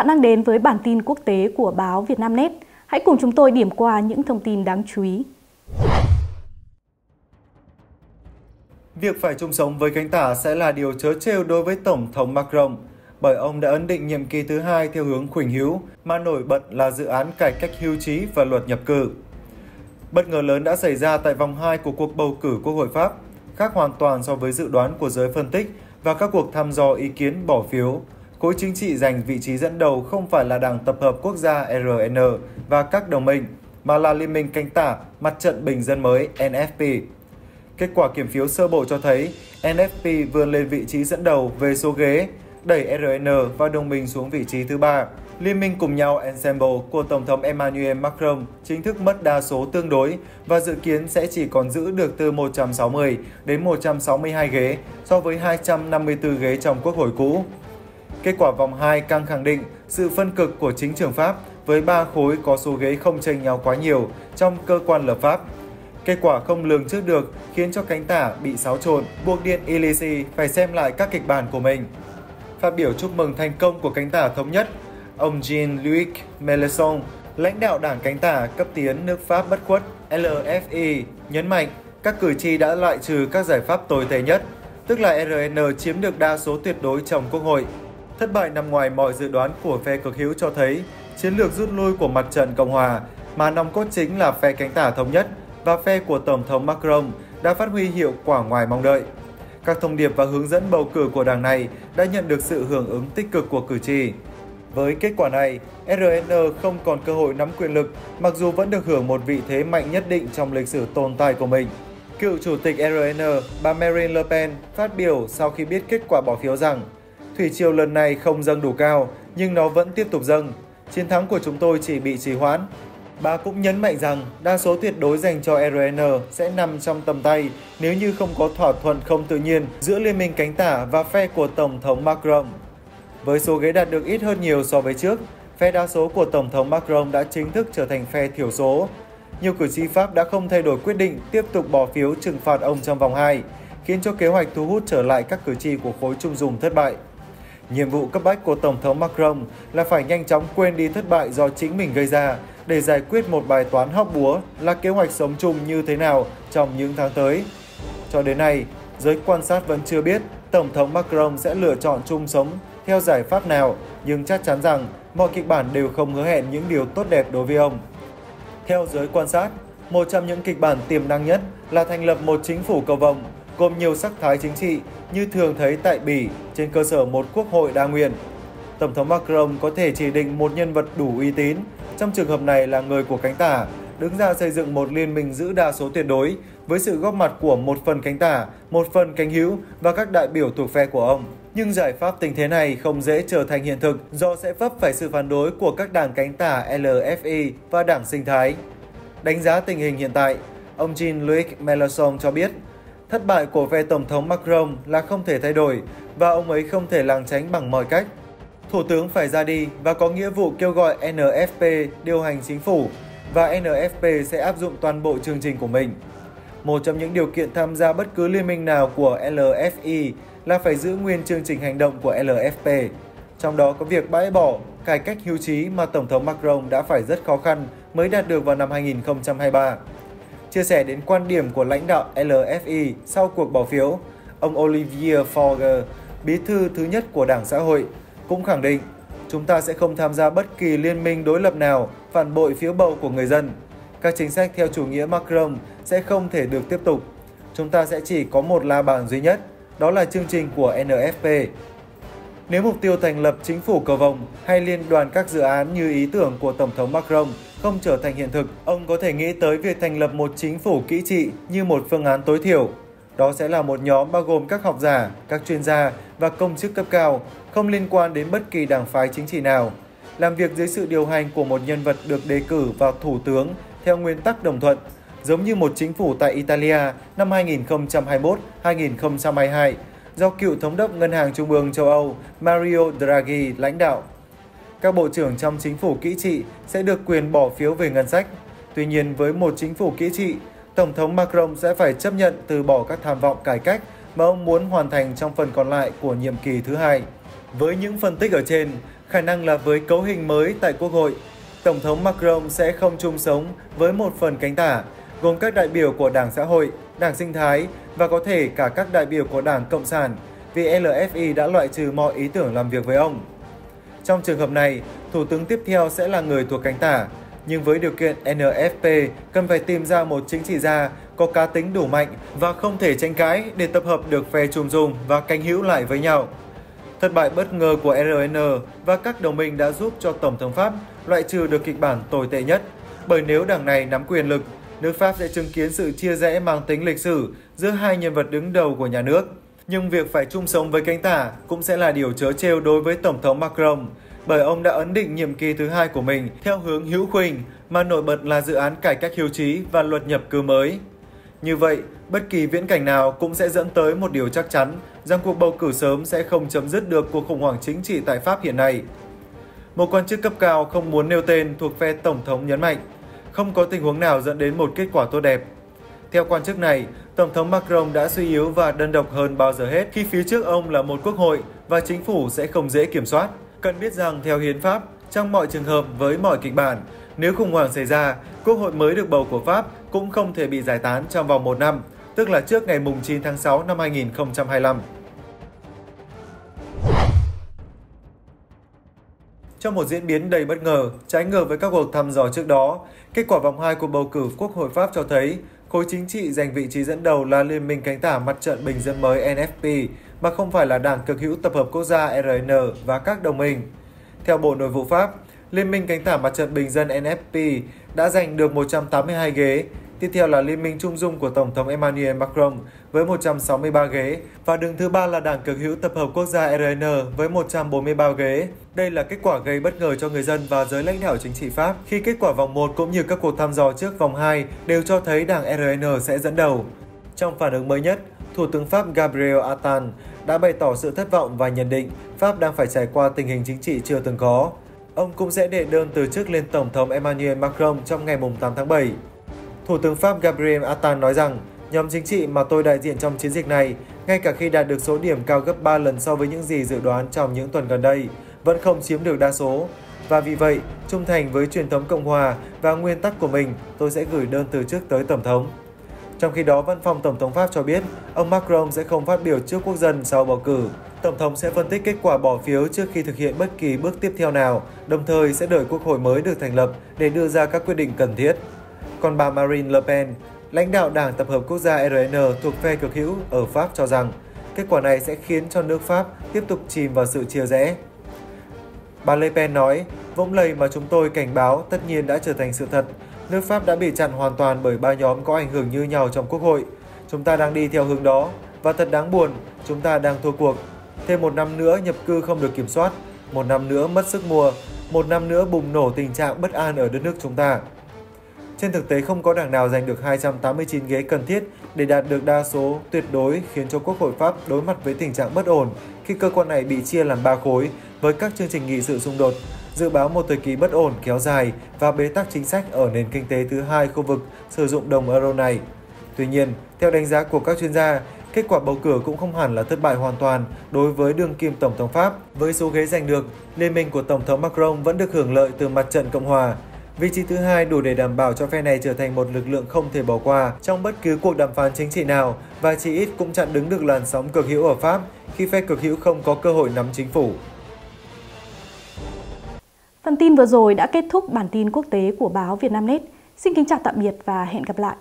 bạn đang đến với bản tin quốc tế của báo Vietnamnet. Hãy cùng chúng tôi điểm qua những thông tin đáng chú ý. Việc phải chung sống với cánh tả sẽ là điều chớ trêu đối với Tổng thống Macron, bởi ông đã ấn định nhiệm kỳ thứ hai theo hướng khuynh hữu, mà nổi bật là dự án cải cách hưu trí và luật nhập cư. Bất ngờ lớn đã xảy ra tại vòng 2 của cuộc bầu cử Quốc hội Pháp, khác hoàn toàn so với dự đoán của giới phân tích và các cuộc thăm dò ý kiến bỏ phiếu. Khối chính trị giành vị trí dẫn đầu không phải là Đảng Tập hợp Quốc gia RN và các đồng minh, mà là Liên minh cánh tả Mặt trận Bình dân mới NFP. Kết quả kiểm phiếu sơ bộ cho thấy NFP vươn lên vị trí dẫn đầu về số ghế, đẩy RN và đồng minh xuống vị trí thứ ba. Liên minh cùng nhau Ensemble của Tổng thống Emmanuel Macron chính thức mất đa số tương đối và dự kiến sẽ chỉ còn giữ được từ 160 đến 162 ghế so với 254 ghế trong quốc hội cũ. Kết quả vòng 2 càng khẳng định sự phân cực của chính trường Pháp với ba khối có số ghế không chênh nhau quá nhiều trong cơ quan lập pháp. Kết quả không lường trước được khiến cho cánh tả bị xáo trộn, buộc Điện Elysee phải xem lại các kịch bản của mình. Phát biểu chúc mừng thành công của cánh tả thống nhất, ông Jean-Luc Mélenchon, lãnh đạo đảng cánh tả cấp tiến nước Pháp bất khuất LFI, nhấn mạnh các cử tri đã loại trừ các giải pháp tồi tệ nhất, tức là RN chiếm được đa số tuyệt đối trong Quốc hội. Thất bại nằm ngoài mọi dự đoán của phe cực hữu cho thấy chiến lược rút lui của mặt trận Cộng hòa mà nòng cốt chính là phe cánh tả thống nhất và phe của Tổng thống Macron đã phát huy hiệu quả ngoài mong đợi. Các thông điệp và hướng dẫn bầu cử của đảng này đã nhận được sự hưởng ứng tích cực của cử tri. Với kết quả này, RN không còn cơ hội nắm quyền lực, mặc dù vẫn được hưởng một vị thế mạnh nhất định trong lịch sử tồn tại của mình. Cựu chủ tịch RN, bà Marine Le Pen, phát biểu sau khi biết kết quả bỏ phiếu rằng Thủy triều lần này không dâng đủ cao, nhưng nó vẫn tiếp tục dâng. Chiến thắng của chúng tôi chỉ bị trì hoãn. Bà cũng nhấn mạnh rằng đa số tuyệt đối dành cho RN sẽ nằm trong tầm tay nếu như không có thỏa thuận không tự nhiên giữa Liên minh cánh tả và phe của Tổng thống Macron. Với số ghế đạt được ít hơn nhiều so với trước, phe đa số của Tổng thống Macron đã chính thức trở thành phe thiểu số. Nhiều cử tri Pháp đã không thay đổi quyết định tiếp tục bỏ phiếu trừng phạt ông trong vòng 2, khiến cho kế hoạch thu hút trở lại các cử tri của khối trung dùng thất bại. Nhiệm vụ cấp bách của Tổng thống Macron là phải nhanh chóng quên đi thất bại do chính mình gây ra để giải quyết một bài toán hóc búa là kế hoạch sống chung như thế nào trong những tháng tới. Cho đến nay, giới quan sát vẫn chưa biết Tổng thống Macron sẽ lựa chọn chung sống theo giải pháp nào, nhưng chắc chắn rằng mọi kịch bản đều không hứa hẹn những điều tốt đẹp đối với ông. Theo giới quan sát, một trong những kịch bản tiềm năng nhất là thành lập một chính phủ cầu vồng gồm nhiều sắc thái chính trị như thường thấy tại Bỉ trên cơ sở một quốc hội đa nguyên. Tổng thống Macron có thể chỉ định một nhân vật đủ uy tín, trong trường hợp này là người của cánh tả, đứng ra xây dựng một liên minh giữ đa số tuyệt đối với sự góp mặt của một phần cánh tả, một phần cánh hữu và các đại biểu thuộc phe của ông. Nhưng giải pháp tình thế này không dễ trở thành hiện thực do sẽ vấp phải sự phản đối của các đảng cánh tả LFI và đảng sinh thái. Đánh giá tình hình hiện tại, ông Jean-Luc Mélenchon cho biết Thất bại của phe Tổng thống Macron là không thể thay đổi và ông ấy không thể lảng tránh bằng mọi cách. Thủ tướng phải ra đi và có nghĩa vụ kêu gọi NFP điều hành chính phủ và NFP sẽ áp dụng toàn bộ chương trình của mình. Một trong những điều kiện tham gia bất cứ liên minh nào của LFI là phải giữ nguyên chương trình hành động của LFP, trong đó có việc bãi bỏ cải cách hưu trí mà Tổng thống Macron đã phải rất khó khăn mới đạt được vào năm 2023. Chia sẻ đến quan điểm của lãnh đạo LFI sau cuộc bỏ phiếu, ông Olivier Faure, bí thư thứ nhất của Đảng Xã hội, cũng khẳng định chúng ta sẽ không tham gia bất kỳ liên minh đối lập nào phản bội phiếu bầu của người dân. Các chính sách theo chủ nghĩa Macron sẽ không thể được tiếp tục. Chúng ta sẽ chỉ có một la bàn duy nhất, đó là chương trình của NFP. Nếu mục tiêu thành lập chính phủ cầu vồng hay liên đoàn các dự án như ý tưởng của Tổng thống Macron không trở thành hiện thực, ông có thể nghĩ tới việc thành lập một chính phủ kỹ trị như một phương án tối thiểu. Đó sẽ là một nhóm bao gồm các học giả, các chuyên gia và công chức cấp cao, không liên quan đến bất kỳ đảng phái chính trị nào, làm việc dưới sự điều hành của một nhân vật được đề cử vào thủ tướng theo nguyên tắc đồng thuận, giống như một chính phủ tại Italia năm 2021-2022 do cựu thống đốc Ngân hàng Trung ương châu Âu Mario Draghi lãnh đạo. Các bộ trưởng trong chính phủ kỹ trị sẽ được quyền bỏ phiếu về ngân sách. Tuy nhiên, với một chính phủ kỹ trị, Tổng thống Macron sẽ phải chấp nhận từ bỏ các tham vọng cải cách mà ông muốn hoàn thành trong phần còn lại của nhiệm kỳ thứ hai. Với những phân tích ở trên, Khả năng là với cấu hình mới tại Quốc hội, Tổng thống Macron sẽ không chung sống với một phần cánh tả, gồm các đại biểu của Đảng Xã hội, Đảng Sinh thái và có thể cả các đại biểu của Đảng Cộng sản, vì LFI đã loại trừ mọi ý tưởng làm việc với ông. Trong trường hợp này, Thủ tướng tiếp theo sẽ là người thuộc cánh tả, nhưng với điều kiện NFP cần phải tìm ra một chính trị gia có cá tính đủ mạnh và không thể tranh cãi để tập hợp được phe trùng dùng và cánh hữu lại với nhau. Thất bại bất ngờ của RN và các đồng minh đã giúp cho Tổng thống Pháp loại trừ được kịch bản tồi tệ nhất, bởi nếu đảng này nắm quyền lực, nước Pháp sẽ chứng kiến sự chia rẽ mang tính lịch sử giữa hai nhân vật đứng đầu của nhà nước. Nhưng việc phải chung sống với cánh tả cũng sẽ là điều chớ trêu đối với Tổng thống Macron, bởi ông đã ấn định nhiệm kỳ thứ hai của mình theo hướng hữu khuynh, mà nổi bật là dự án cải cách hưu trí và luật nhập cư mới. Như vậy, bất kỳ viễn cảnh nào cũng sẽ dẫn tới một điều chắc chắn rằng cuộc bầu cử sớm sẽ không chấm dứt được cuộc khủng hoảng chính trị tại Pháp hiện nay. Một quan chức cấp cao không muốn nêu tên thuộc phe Tổng thống nhấn mạnh, không có tình huống nào dẫn đến một kết quả tốt đẹp. Theo quan chức này, Tổng thống Macron đã suy yếu và đơn độc hơn bao giờ hết khi phía trước ông là một quốc hội và chính phủ sẽ không dễ kiểm soát. Cần biết rằng theo hiến pháp, trong mọi trường hợp với mọi kịch bản, nếu khủng hoảng xảy ra, quốc hội mới được bầu của Pháp cũng không thể bị giải tán trong vòng một năm, tức là trước ngày 9 tháng 6 năm 2025. Trong một diễn biến đầy bất ngờ, trái ngược với các cuộc thăm dò trước đó, kết quả vòng 2 của bầu cử Quốc hội Pháp cho thấy khối chính trị giành vị trí dẫn đầu là Liên minh cánh tả mặt trận bình dân mới NFP, mà không phải là Đảng cực hữu tập hợp quốc gia RN và các đồng minh. Theo Bộ Nội vụ Pháp, Liên minh cánh tả mặt trận bình dân NFP đã giành được 182 ghế, Tiếp theo là Liên minh Trung Dung của Tổng thống Emmanuel Macron với 163 ghế và đứng thứ ba là Đảng cực hữu tập hợp quốc gia RN với 143 ghế. Đây là kết quả gây bất ngờ cho người dân và giới lãnh đạo chính trị Pháp khi kết quả vòng 1 cũng như các cuộc thăm dò trước vòng 2 đều cho thấy Đảng RN sẽ dẫn đầu. Trong phản ứng mới nhất, Thủ tướng Pháp Gabriel Attal đã bày tỏ sự thất vọng và nhận định Pháp đang phải trải qua tình hình chính trị chưa từng có. Ông cũng sẽ đệ đơn từ chức lên Tổng thống Emmanuel Macron trong ngày 8 tháng 7. Thủ tướng Pháp Gabriel Attal nói rằng nhóm chính trị mà tôi đại diện trong chiến dịch này, ngay cả khi đạt được số điểm cao gấp 3 lần so với những gì dự đoán trong những tuần gần đây, vẫn không chiếm được đa số. Và vì vậy, trung thành với truyền thống Cộng hòa và nguyên tắc của mình, tôi sẽ gửi đơn từ chức tới Tổng thống. Trong khi đó, văn phòng Tổng thống Pháp cho biết ông Macron sẽ không phát biểu trước quốc dân sau bầu cử. Tổng thống sẽ phân tích kết quả bỏ phiếu trước khi thực hiện bất kỳ bước tiếp theo nào, đồng thời sẽ đợi quốc hội mới được thành lập để đưa ra các quyết định cần thiết. Còn bà Marine Le Pen, lãnh đạo Đảng Tập hợp Quốc gia RN thuộc phe cực hữu ở Pháp cho rằng kết quả này sẽ khiến cho nước Pháp tiếp tục chìm vào sự chia rẽ. Bà Le Pen nói, vũng lầy mà chúng tôi cảnh báo tất nhiên đã trở thành sự thật. Nước Pháp đã bị chặn hoàn toàn bởi ba nhóm có ảnh hưởng như nhau trong Quốc hội. Chúng ta đang đi theo hướng đó và thật đáng buồn, chúng ta đang thua cuộc. Thêm một năm nữa nhập cư không được kiểm soát, một năm nữa mất sức mua, một năm nữa bùng nổ tình trạng bất an ở đất nước chúng ta. Trên thực tế không có đảng nào giành được 289 ghế cần thiết để đạt được đa số tuyệt đối khiến cho Quốc hội Pháp đối mặt với tình trạng bất ổn khi cơ quan này bị chia làm ba khối với các chương trình nghị sự xung đột, dự báo một thời kỳ bất ổn kéo dài và bế tắc chính sách ở nền kinh tế thứ hai khu vực sử dụng đồng euro này. Tuy nhiên, theo đánh giá của các chuyên gia, kết quả bầu cử cũng không hẳn là thất bại hoàn toàn đối với đương kim Tổng thống Pháp. Với số ghế giành được, Liên minh của Tổng thống Macron vẫn được hưởng lợi từ mặt trận Cộng hòa, Vị trí thứ hai đủ để đảm bảo cho phe này trở thành một lực lượng không thể bỏ qua trong bất cứ cuộc đàm phán chính trị nào và chỉ ít cũng chặn đứng được làn sóng cực hữu ở Pháp khi phe cực hữu không có cơ hội nắm chính phủ. Phần tin vừa rồi đã kết thúc bản tin quốc tế của báo Vietnamnet. Xin kính chào tạm biệt và hẹn gặp lại.